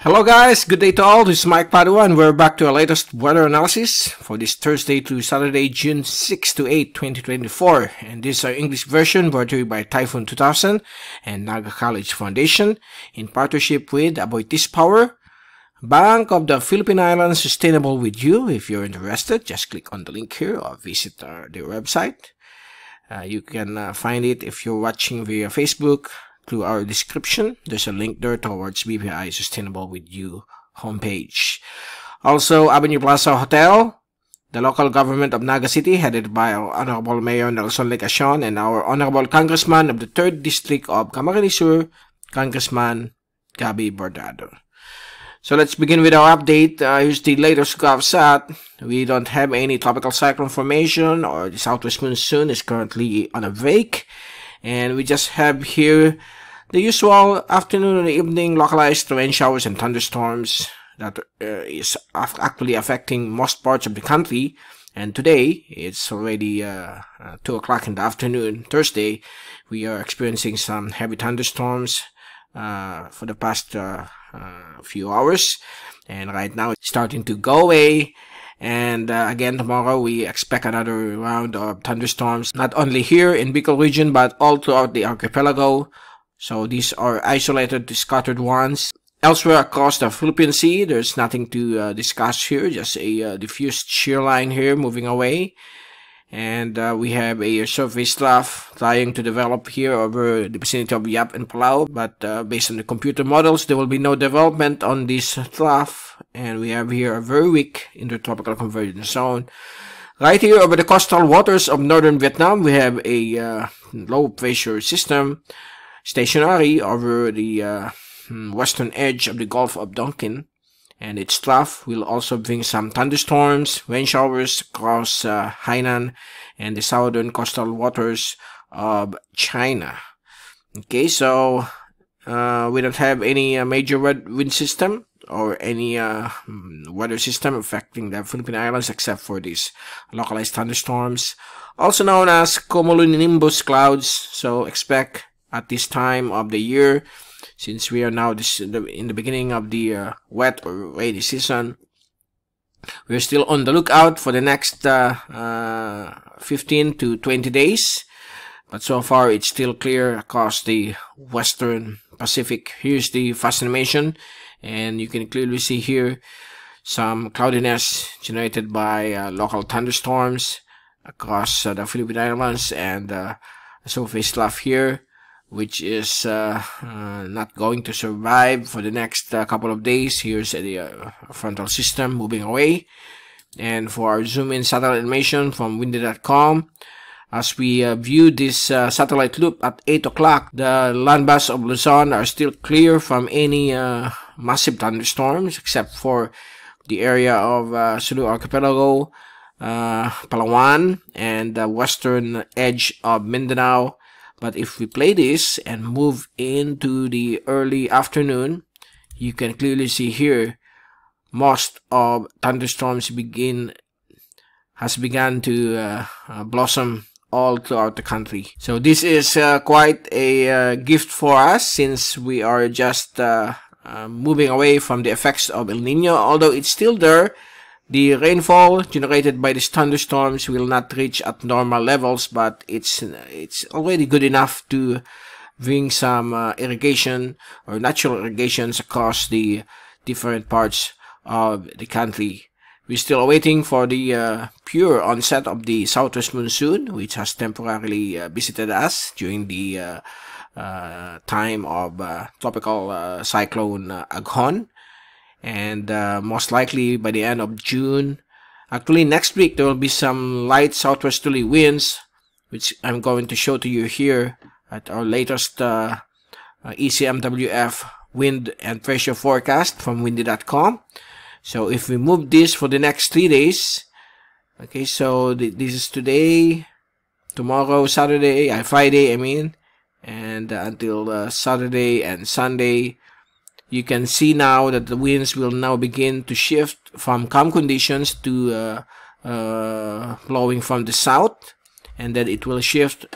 Hello guys, good day to all. This is Mike Padua and we're back to our latest weather analysis for this Thursday to Saturday, June 6 to 8, 2024. And this is our English version brought to you by Typhoon 2000 and Naga College Foundation in partnership with Aboitiz Power, Bank of the Philippine Islands Sustainable with You. If you're interested, just click on the link here or visit our, their website. Uh, you can uh, find it if you're watching via Facebook, to our description. There's a link there towards BPI Sustainable With You homepage. Also, Avenue Plaza Hotel, the local government of Naga City, headed by our Honorable Mayor Nelson Legacion and our Honorable Congressman of the 3rd District of Camarines Sur, Congressman Gabi Bordado. So let's begin with our update. Uh, here's the latest GovSat. We don't have any tropical cyclone formation or the southwest monsoon is currently on a vake. And we just have here the usual afternoon and evening localized rain showers and thunderstorms that uh, is actually affecting most parts of the country. And today, it's already uh, uh, 2 o'clock in the afternoon, Thursday. We are experiencing some heavy thunderstorms uh, for the past uh, uh, few hours. And right now, it's starting to go away. And uh, again, tomorrow we expect another round of thunderstorms, not only here in Bicol region, but all throughout the archipelago. So these are isolated, scattered ones. Elsewhere across the Philippine Sea, there's nothing to uh, discuss here, just a uh, diffused shear line here moving away. And uh, we have a surface trough trying to develop here over the vicinity of Yap and Palau. But uh, based on the computer models, there will be no development on this trough. And we have here a very weak intertropical convergence zone. Right here over the coastal waters of northern Vietnam, we have a uh, low pressure system stationary over the uh, hmm, western edge of the Gulf of Tonkin, and its trough will also bring some thunderstorms, rain showers across uh, Hainan and the southern coastal waters of China. Okay, so uh, we don't have any uh, major wind system or any uh, weather system affecting the Philippine Islands except for these localized thunderstorms, also known as cumulonimbus clouds. So expect at this time of the year since we are now this, in, the, beginning of the uh, wet or rainy season we're still on the lookout for the next uh, uh, 15 to 20 days. But so far it's still clear across the western Pacific. Here's the fast animation and you can clearly see here some cloudiness generated by uh, local thunderstorms across uh, the Philippine Islands and uh, surface trough here which is uh, uh, not going to survive for the next uh, couple of days. Here's the uh, frontal system moving away. And for our zoom in satellite animation from windy.com, as we uh, view this uh, satellite loop at 8 o'clock, the landmass of Luzon are still clear from any massive thunderstorms except for the area of uh, Sulu Archipelago, Palawan, and the western edge of Mindanao but if we play this and move into the early afternoon, you can clearly see here most of thunderstorms begin has begun to uh, uh, blossom all throughout the country. So this is uh, quite a uh, gift for us since we are just uh, moving away from the effects of El Nino, although it's still there the rainfall generated by these thunderstorms will not reach at normal levels, but it's it's already good enough to bring some uh, irrigation or natural irrigations across the different parts of the country. We're still waiting for the uh, pure onset of the southwest monsoon, which has temporarily uh, visited us during the uh, time of uh, tropical cyclone Aghon and uh, most likely by the end of June. Actually, next week there will be some light southwesterly winds, which I'm going to show to you here at our latest uh, uh, ECMWF wind and pressure forecast from windy.com. So if we move this for the next three days, okay, so th this is today, tomorrow, Saturday, uh, Friday, I mean, and uh, until uh, Saturday and Sunday, you can see now that the winds will now begin to shift from calm conditions to uh, uh, blowing from the south and then it will shift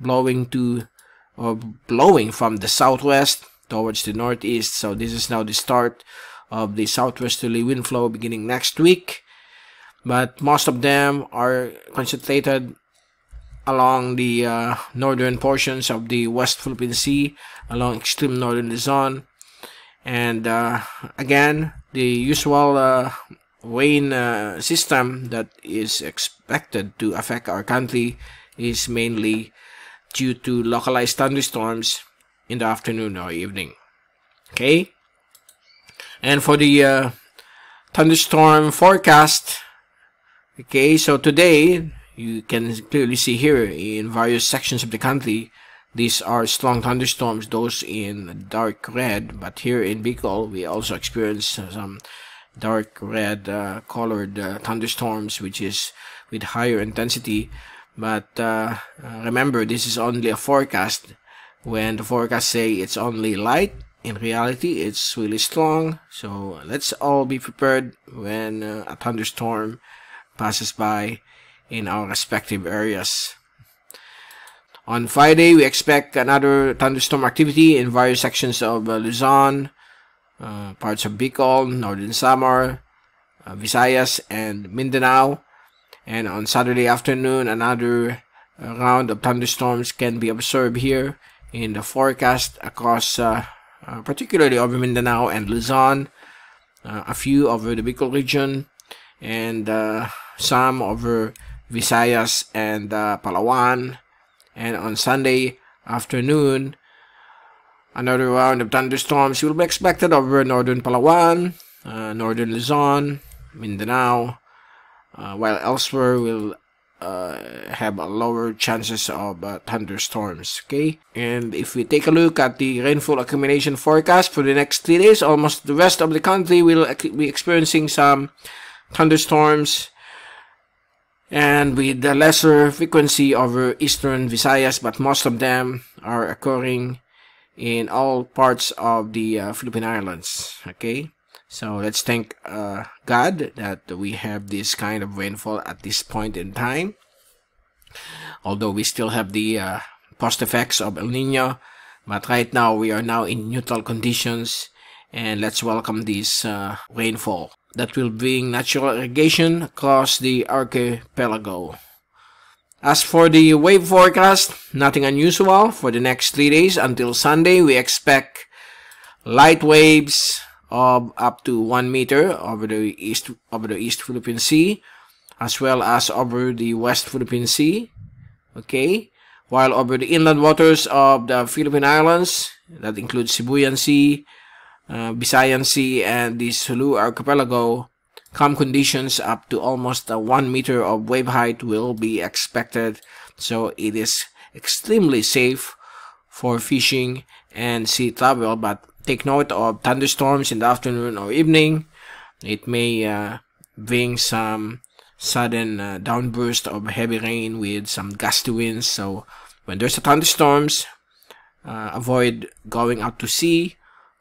blowing to or blowing from the southwest towards the northeast. So this is now the start of the southwesterly wind flow beginning next week. But most of them are concentrated along the uh, northern portions of the West Philippine Sea, along extreme northern Luzon. And uh, again, the usual uh, rain uh, system that is expected to affect our country is mainly due to localized thunderstorms in the afternoon or evening. Okay? And for the uh, thunderstorm forecast, okay, so today you can clearly see here in various sections of the country these are strong thunderstorms those in dark red but here in Bicol we also experience some dark red uh, colored uh, thunderstorms which is with higher intensity. But uh, remember this is only a forecast. When the forecast say it's only light in reality it's really strong. So let's all be prepared when uh, a thunderstorm passes by in our respective areas. On Friday, we expect another thunderstorm activity in various sections of uh, Luzon, uh, parts of Bicol, Northern Samar, uh, Visayas, and Mindanao. And on Saturday afternoon, another uh, round of thunderstorms can be observed here in the forecast across, uh, uh, particularly over Mindanao and Luzon, a few over the Bicol region, and some over Visayas, and uh, Palawan. And on Sunday afternoon, another round of thunderstorms will be expected over northern Palawan, uh, northern Luzon, Mindanao, uh, while elsewhere will uh, have a lower chances of uh, thunderstorms. Okay, and if we take a look at the rainfall accumulation forecast for the next three days, almost the rest of the country will be experiencing some thunderstorms and with the lesser frequency over eastern Visayas, but most of them are occurring in all parts of the uh, Philippine Islands. Okay, so let's thank uh, God that we have this kind of rainfall at this point in time. Although we still have the uh, post effects of El Nino, but right now we are now in neutral conditions, and let's welcome this uh, rainfall that will bring natural irrigation across the archipelago. As for the wave forecast, nothing unusual for the next three days until Sunday. We expect light waves of up to one meter over the east over the East Philippine Sea, as well as over the West Philippine Sea. Okay, while over the inland waters of the Philippine Islands, that includes Sibuyan Sea, uh, Sea and the Sulu Archipelago, calm conditions up to almost uh, 1 meter of wave height will be expected. So it is extremely safe for fishing and sea travel. But take note of thunderstorms in the afternoon or evening. It may uh, bring some sudden uh, downburst of heavy rain with some gusty winds. So when there's a thunderstorms, uh, avoid going out to sea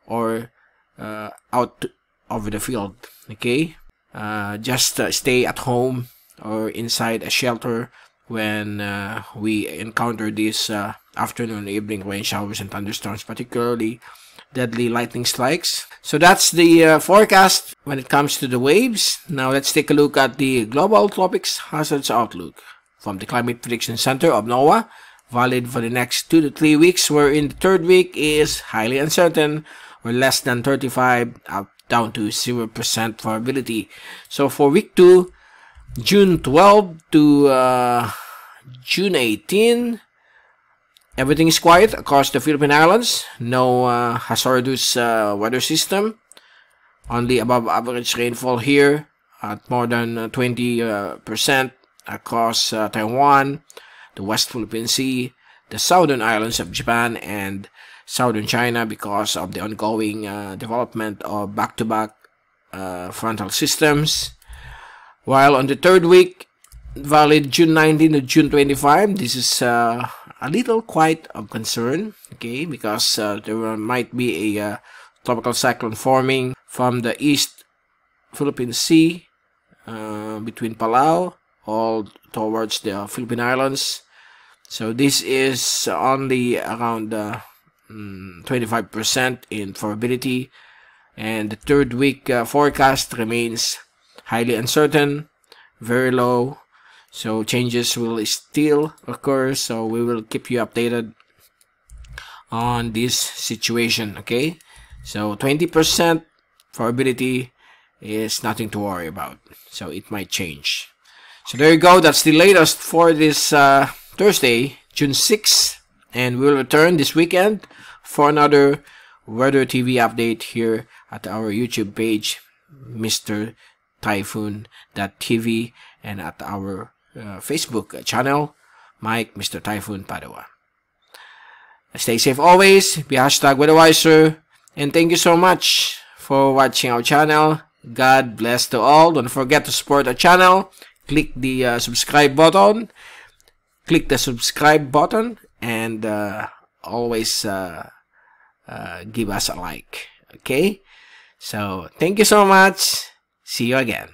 or uh, out of the field okay? Uh, just uh, stay at home or inside a shelter when uh, we encounter these uh, afternoon evening rain showers and thunderstorms particularly deadly lightning strikes. So that's the uh, forecast when it comes to the waves. Now let's take a look at the global tropics hazards outlook. From the climate prediction center of NOAA valid for the next two to three weeks wherein the third week is highly uncertain or less than 35 up down to 0% probability. So for week 2, June 12 to uh, June 18, everything is quiet across the Philippine Islands. No uh, hazardous uh, weather system. Only above average rainfall here at more than 20% uh, across uh, Taiwan, the West Philippine Sea, the southern islands of Japan, and southern China because of the ongoing uh, development of back-to-back uh, frontal systems. While on the third week, valid June 19 to June 25, this is uh, a little quite of concern, okay, because uh, there might be a uh, tropical cyclone forming from the east Philippine Sea uh, between Palau all towards the Philippine Islands. So this is only around mm, 25% in probability. And the third week uh, forecast remains highly uncertain, very low. So changes will still occur. So we will keep you updated on this situation. Okay. So 20% probability is nothing to worry about. So it might change. So there you go. That's the latest for this uh, Thursday, June 6th. And we'll return this weekend for another weather TV update here at our YouTube page, Mr. Typhoon.tv, and at our uh, Facebook channel, Mike Mr. Typhoon Padua. Stay safe always, be hashtag weatherwiser, and thank you so much for watching our channel. God bless to all. Don't forget to support our channel. Click the uh, subscribe button. Click the subscribe button and uh, always uh, uh, give us a like. Okay? So, thank you so much. See you again.